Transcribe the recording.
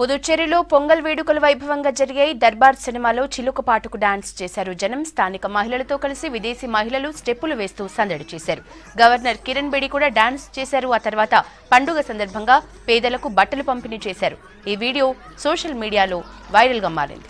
పుదుచ్చేరిలో పొంగల్ వేడుకల వైభవంగా జరిగాయి. దర్బార్ సినిమాలో చిలుక పాటకు డాన్స్ చేశారు జనం. స్థానిక మహిళలతో కలిసి విదేశీ మహిళలు స్టెప్పులు వేస్తూ సందడి చేశారు. గవర్నర్ కిరణ్ బేడి కూడా డాన్స్ చేశారు. ఆ తర్వాత పండుగ సందర్భంగా పేదలకు బట్టలు పంపిణీ చేశారు. ఈ వీడియో సోషల్ మీడియాలో వైరల్గా మారింది.